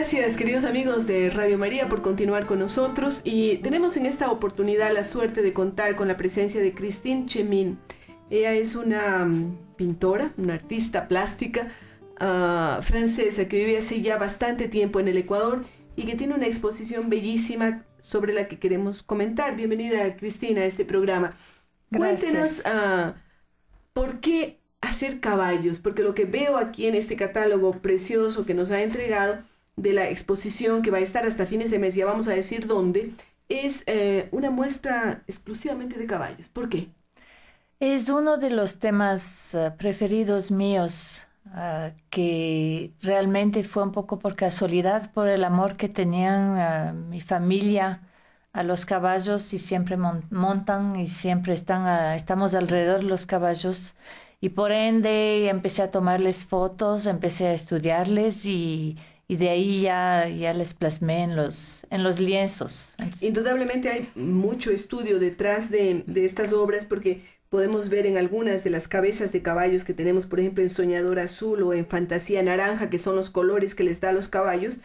gracias, queridos amigos de Radio María, por continuar con nosotros. Y tenemos en esta oportunidad la suerte de contar con la presencia de Christine Chemin. Ella es una mm, pintora, una artista plástica uh, francesa que vive hace ya bastante tiempo en el Ecuador y que tiene una exposición bellísima sobre la que queremos comentar. Bienvenida, Cristina, a este programa. Cuéntenos uh, por qué hacer caballos, porque lo que veo aquí en este catálogo precioso que nos ha entregado de la exposición que va a estar hasta fines de mes, ya vamos a decir dónde, es eh, una muestra exclusivamente de caballos. ¿Por qué? Es uno de los temas uh, preferidos míos, uh, que realmente fue un poco por casualidad, por el amor que tenían uh, mi familia a los caballos y siempre mon montan y siempre están estamos alrededor de los caballos y por ende empecé a tomarles fotos, empecé a estudiarles y, y de ahí ya, ya les plasmé en los, en los lienzos. Indudablemente hay mucho estudio detrás de, de, estas obras porque podemos ver en algunas de las cabezas de caballos que tenemos, por ejemplo, en Soñador Azul o en Fantasía Naranja, que son los colores que les da a los caballos,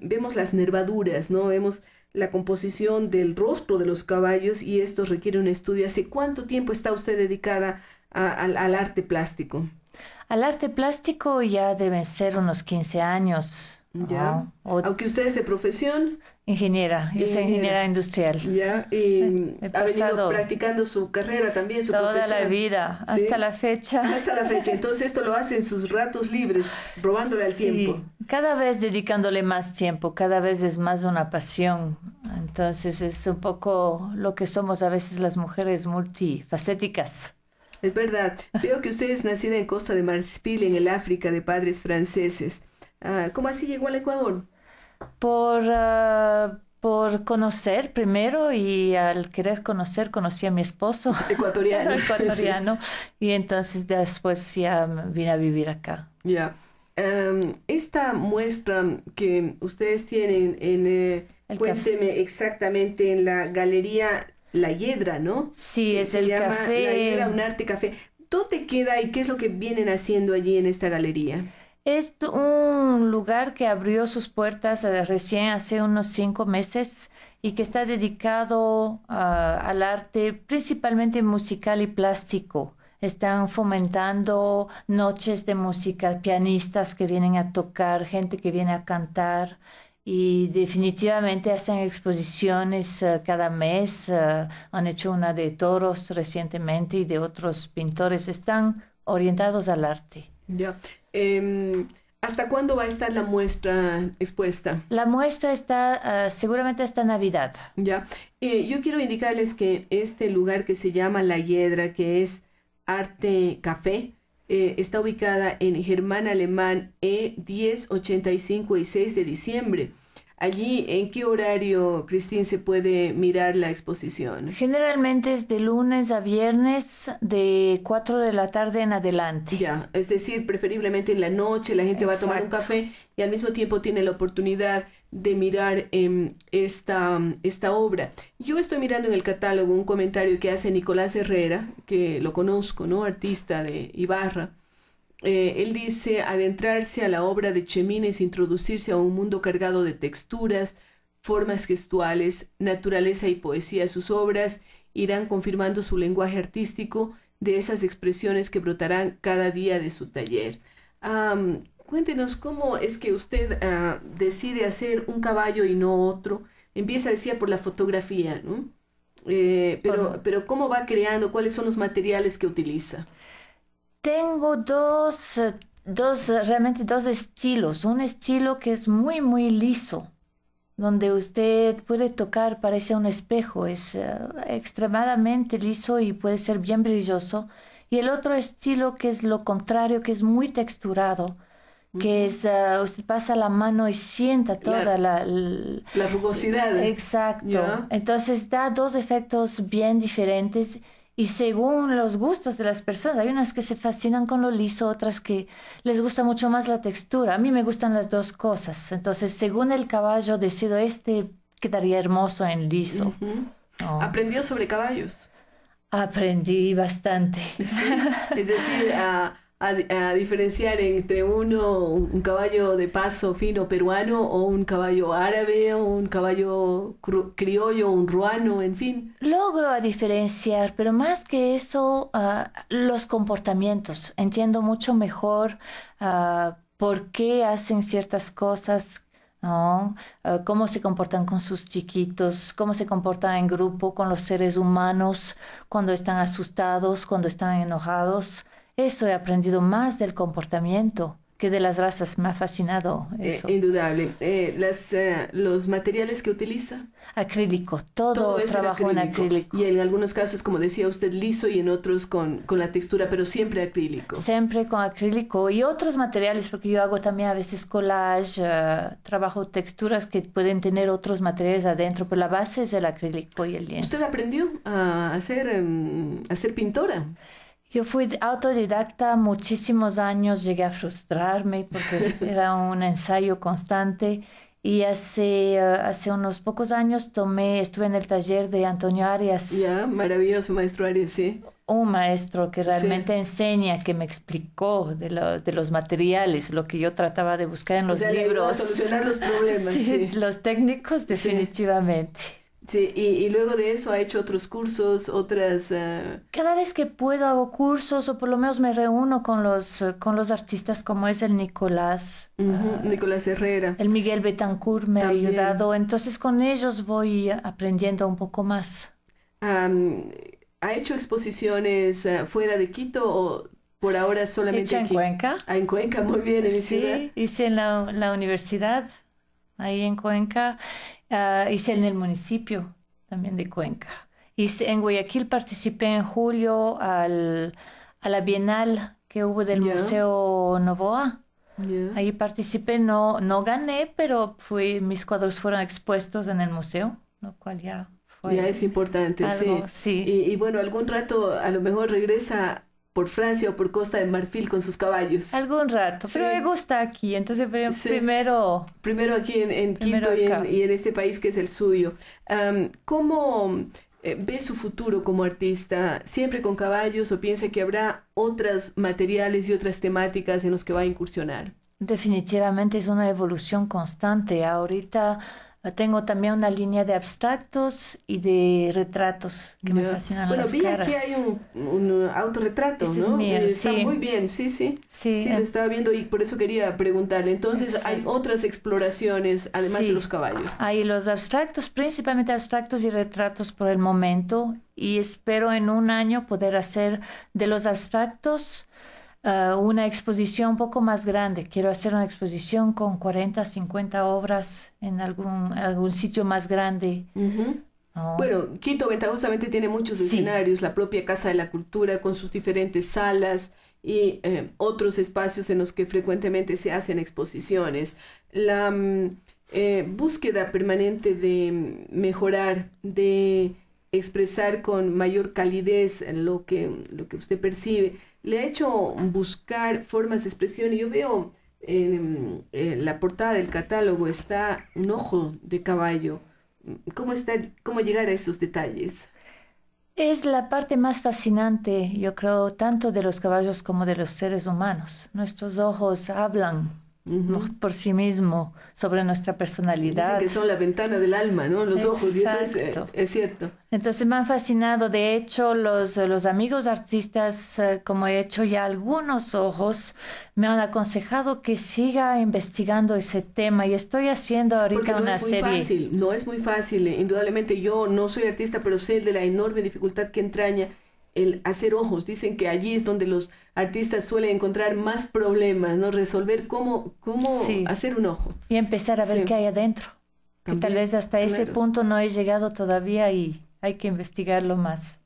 vemos las nervaduras, ¿no? Vemos la composición del rostro de los caballos y esto requiere un estudio. ¿Hace cuánto tiempo está usted dedicada al, arte plástico? Al arte plástico ya deben ser unos 15 años. Ya. Aunque usted es de profesión. Ingeniera, yo soy ingeniera industrial. Ya, y ha venido practicando su carrera también, su toda profesión. la vida, hasta la fecha. Hasta la fecha. Entonces esto lo hace en sus ratos libres, robándole al tiempo. Cada vez dedicándole más tiempo, cada vez es más una pasión. Entonces es un poco lo que somos a veces las mujeres multifacéticas. Es verdad. Veo que usted es nacida en Costa de Marfil, en el África, de padres franceses. Uh, ¿Cómo así llegó al Ecuador? Por, uh, por conocer primero y al querer conocer conocí a mi esposo. Ecuatoriano. ecuatoriano. Sí. Y entonces después ya vine a vivir acá. Ya. Yeah. Um, esta muestra que ustedes tienen en... Eh, cuénteme café. exactamente en la galería la Hiedra, ¿no? Sí, es se el llama café. La Hiedra, un arte café. ¿Dónde queda y qué es lo que vienen haciendo allí en esta galería? Es un lugar que abrió sus puertas uh, recién hace unos cinco meses y que está dedicado uh, al arte principalmente musical y plástico. Están fomentando noches de música, pianistas que vienen a tocar, gente que viene a cantar y definitivamente hacen exposiciones uh, cada mes. Uh, han hecho una de toros recientemente y de otros pintores. Están orientados al arte. Ya. Eh, ¿Hasta cuándo va a estar la muestra expuesta? La muestra está uh, seguramente hasta Navidad. Ya. Eh, yo quiero indicarles que este lugar que se llama La Hiedra, que es Arte Café, eh, está ubicada en Germán Alemán E 1085 y 6 de diciembre. Allí, ¿en qué horario, Cristín, se puede mirar la exposición? Generalmente es de lunes a viernes, de 4 de la tarde en adelante. Ya, es decir, preferiblemente en la noche, la gente Exacto. va a tomar un café y al mismo tiempo tiene la oportunidad de mirar eh, esta, esta obra. Yo estoy mirando en el catálogo un comentario que hace Nicolás Herrera, que lo conozco, ¿no? Artista de Ibarra. Eh, él dice, adentrarse a la obra de Chemín es introducirse a un mundo cargado de texturas, formas gestuales, naturaleza y poesía. Sus obras irán confirmando su lenguaje artístico de esas expresiones que brotarán cada día de su taller. Um, cuéntenos cómo es que usted uh, decide hacer un caballo y no otro. Empieza, decía, por la fotografía, ¿no? Eh, pero, pero cómo va creando, cuáles son los materiales que utiliza. Tengo dos, dos, realmente dos estilos. Un estilo que es muy, muy liso, donde usted puede tocar, parece un espejo, es uh, extremadamente liso y puede ser bien brilloso. Y el otro estilo que es lo contrario, que es muy texturado, que es, uh, usted pasa la mano y sienta toda la... La, la rugosidad. Exacto. Entonces da dos efectos bien diferentes y según los gustos de las personas, hay unas que se fascinan con lo liso, otras que les gusta mucho más la textura. A mí me gustan las dos cosas. Entonces, según el caballo, decido este quedaría hermoso en liso. Uh -huh. oh. ¿Aprendió sobre caballos? Aprendí bastante. Sí. Es decir, a, diferenciar entre uno, un caballo de paso fino peruano o un caballo árabe o un caballo criollo, un ruano, en fin. Logro a diferenciar, pero más que eso, ah, los comportamientos. Entiendo mucho mejor uh, por qué hacen ciertas cosas ¿no? Ah, cómo se comportan con sus chiquitos, cómo se comportan en grupo con los seres humanos, cuando están asustados, cuando están enojados. Eso he aprendido más del comportamiento que de las razas me ha fascinado eh, eso. indudable. Eh, las, eh, los materiales que utiliza. Acrílico, todo, trabajo en acrílico. Y en algunos casos, como decía usted, liso y en otros con, con, la textura, pero siempre acrílico. Siempre con acrílico y otros materiales, porque yo hago también a veces collage, trabajo texturas que pueden tener otros materiales adentro, pero la base es el acrílico y el lienzo. ¿Usted aprendió a hacer, em, a ser pintora? Yo fui autodidacta muchísimos años, llegué a frustrarme porque era un ensayo constante y hace, uh, hace unos pocos años tomé, estuve en el taller de Antonio Arias. Ya, maravilloso maestro Arias, sí. Un maestro que realmente enseña, que me explicó de, lo, de, los materiales, lo que yo trataba de buscar en los libros. a solucionar los problemas. sí, los técnicos definitivamente. Sí, y, luego de eso ha hecho otros cursos, otras... Eh, Cada vez que puedo hago cursos o por lo menos me reúno con los, eh, con los artistas como es el Nicolás. Ah, Nicolás Herrera. El Miguel Betancourt me ha ayudado, entonces con ellos voy aprendiendo un poco más. ¿Ha hecho exposiciones eh, fuera de Quito o por ahora solamente aquí? en Cuenca. Ah, en Cuenca, muy bien, en mi sí, hice en la, la universidad, ahí en Cuenca. Uh, hice en el municipio también de Cuenca. Hice, en Guayaquil participé en julio al, a la Bienal que hubo del Museo Novoa. Ahí participé, no, no gané, pero fui, mis cuadros fueron expuestos en el museo, lo cual ya fue. Ya es importante, sí. sí. Y, y, bueno, algún rato a lo mejor regresa por Francia o por Costa de Marfil con sus caballos. Algún rato, pero me gusta aquí, entonces primero... Primero aquí en, Quito y en, este país que es el suyo. ¿Cómo eh, ve su futuro como artista? ¿Siempre con caballos o piensa que habrá otros materiales y otras temáticas en los que va a incursionar? Definitivamente es una evolución constante. Ahorita tengo también una línea de abstractos y de retratos que me fascinan bueno, las vi aquí hay un, autorretrato, ¿no? Eh, está muy bien, sí, sí. Sí, lo estaba viendo y por eso quería preguntarle. Entonces, hay otras exploraciones además de los caballos. Hay los abstractos, principalmente abstractos y retratos por el momento y espero en un año poder hacer de los abstractos Ah, una exposición un poco más grande. Quiero hacer una exposición con 40, 50 obras en algún, algún sitio más grande. Bueno, Quito ventajosamente tiene muchos escenarios, la propia Casa de la Cultura con sus diferentes salas y eh, otros espacios en los que frecuentemente se hacen exposiciones. La mm, eh, búsqueda permanente de mejorar, de expresar con mayor calidez lo que, lo que usted percibe, le ha hecho buscar formas de expresión yo veo en, la portada del catálogo está un ojo de caballo. ¿Cómo, está, ¿Cómo llegar a esos detalles? Es la parte más fascinante, yo creo, tanto de los caballos como de los seres humanos. Nuestros ojos hablan por sí mismo, sobre nuestra personalidad. Dicen que son la ventana del alma, ¿no? Los ojos, y eso es, eh, es, cierto. Entonces me han fascinado, de hecho, los, los amigos artistas, eh, como he hecho ya algunos ojos, me han aconsejado que siga investigando ese tema y estoy haciendo ahorita no una es muy serie. Fácil, no es muy fácil, indudablemente yo no soy artista, pero sé de la enorme dificultad que entraña el hacer ojos. Dicen que allí es donde los artistas suelen encontrar más problemas, ¿no? Resolver cómo, cómo hacer un ojo. Y empezar a ver qué hay adentro. que tal vez hasta ese punto no he llegado todavía y hay que investigarlo más.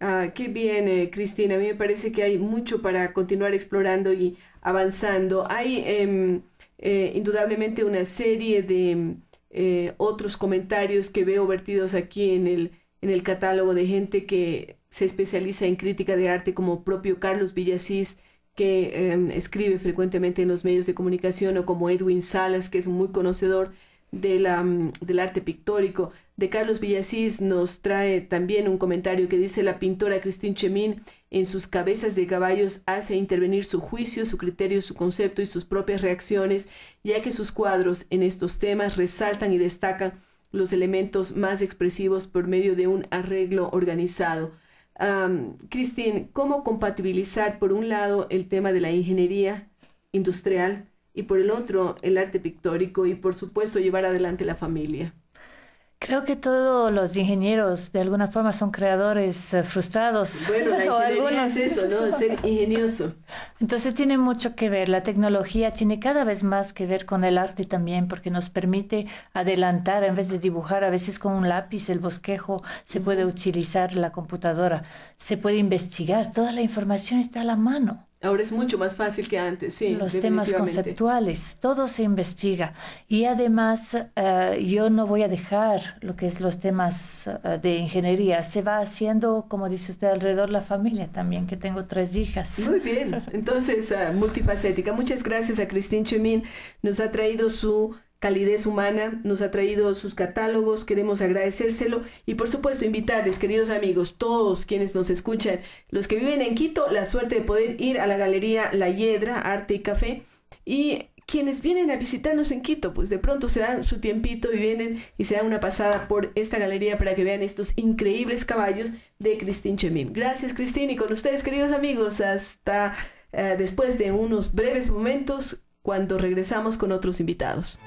Ah, qué bien, eh, Cristina. A mí me parece que hay mucho para continuar explorando y avanzando. Hay em, eh, indudablemente una serie de eh, otros comentarios que veo vertidos aquí en el, en el catálogo de gente que se especializa en crítica de arte como propio Carlos Villasís, que em, escribe frecuentemente en los medios de comunicación, o como Edwin Salas, que es muy conocedor mm, del arte pictórico. De Carlos Villasís nos trae también un comentario que dice la pintora Christine Chemín en sus cabezas de caballos hace intervenir su juicio, su criterio, su concepto y sus propias reacciones, ya que sus cuadros en estos temas resaltan y destacan los elementos más expresivos por medio de un arreglo organizado. Um, Cristín, ¿cómo compatibilizar por un lado el tema de la ingeniería industrial y por el otro el arte pictórico y por supuesto llevar adelante la familia? Creo que todos los ingenieros de alguna forma son creadores eh, frustrados. Bueno, la ingeniería es eso, ¿no? Ser ingenioso. Entonces tiene mucho que ver. La tecnología tiene cada vez más que ver con el arte también, porque nos permite adelantar en vez de dibujar a veces con un lápiz, el bosquejo, se puede utilizar la computadora, se puede investigar, toda la información está a la mano. Ahora es mucho más fácil que antes, sí. Los temas conceptuales, todo se investiga. Y además, eh, yo no voy a dejar lo que es los temas eh, de ingeniería. Se va haciendo, como dice usted, alrededor la familia también, que tengo tres hijas. Muy bien. Entonces, uh, multifacética. Muchas gracias a Cristín Chemín. Nos ha traído su calidez humana, nos ha traído sus catálogos, queremos agradecérselo y por supuesto invitarles, queridos amigos, todos quienes nos escuchan, los que viven en Quito, la suerte de poder ir a la Galería La Hiedra, Arte y Café y quienes vienen a visitarnos en Quito, pues de pronto se dan su tiempito y vienen y se dan una pasada por esta galería para que vean estos increíbles caballos de Cristín Chemín. Gracias Cristín y con ustedes queridos amigos, hasta eh, después de unos breves momentos cuando regresamos con otros invitados.